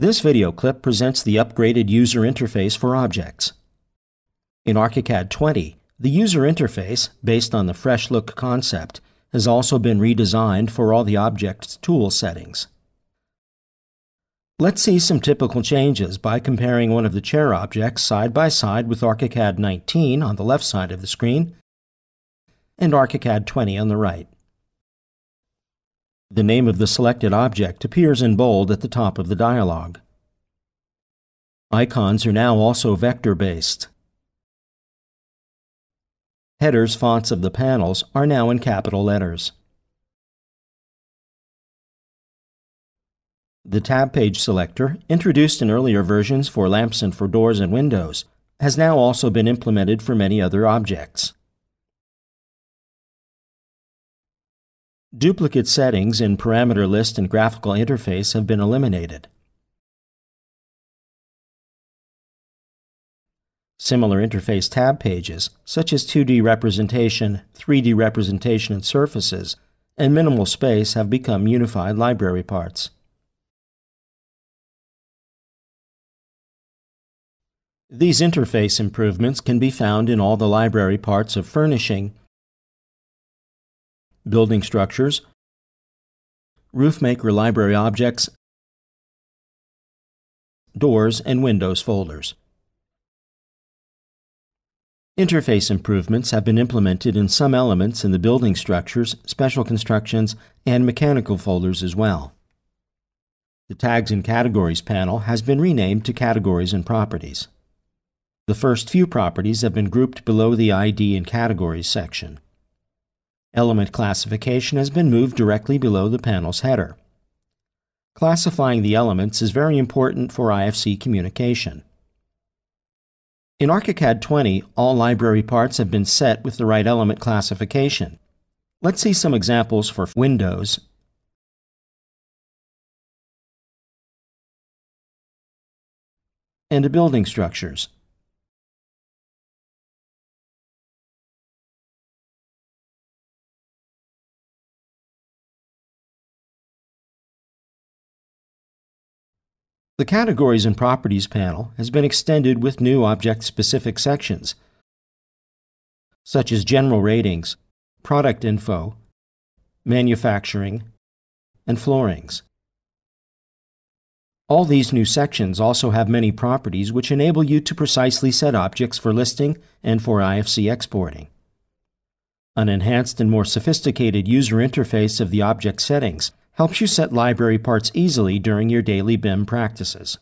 This video clip presents the upgraded user interface for objects. In ArchiCAD 20, the user interface, based on the fresh look concept, has also been redesigned for all the object's tool settings. Let's see some typical changes by comparing one of the chair objects side by side with ArchiCAD 19 on the left side of the screen and ArchiCAD 20 on the right. The name of the selected object appears in bold at the top of the dialog. Icons are now also vector-based. Headers fonts of the panels are now in capital letters. The tab page selector, introduced in earlier versions for lamps and for doors and windows, has now also been implemented for many other objects. Duplicate settings in parameter list and graphical interface have been eliminated. Similar interface tab pages, such as 2D representation, 3D representation and surfaces, and minimal space have become unified library parts. These interface improvements can be found in all the library parts of furnishing building structures, RoofMaker library objects, doors, and windows folders. Interface improvements have been implemented in some elements in the building structures, special constructions, and mechanical folders as well. The Tags and Categories panel has been renamed to Categories and Properties. The first few properties have been grouped below the ID and Categories section. Element classification has been moved directly below the panel's header. Classifying the elements is very important for IFC communication. In ArchiCAD 20, all library parts have been set with the right element classification. Let's see some examples for Windows and building structures. The Categories and Properties panel has been extended with new object-specific sections, such as General Ratings, Product Info, Manufacturing, and Floorings. All these new sections also have many properties which enable you to precisely set objects for listing and for IFC exporting. An enhanced and more sophisticated user interface of the object settings helps you set library parts easily during your daily BIM practices.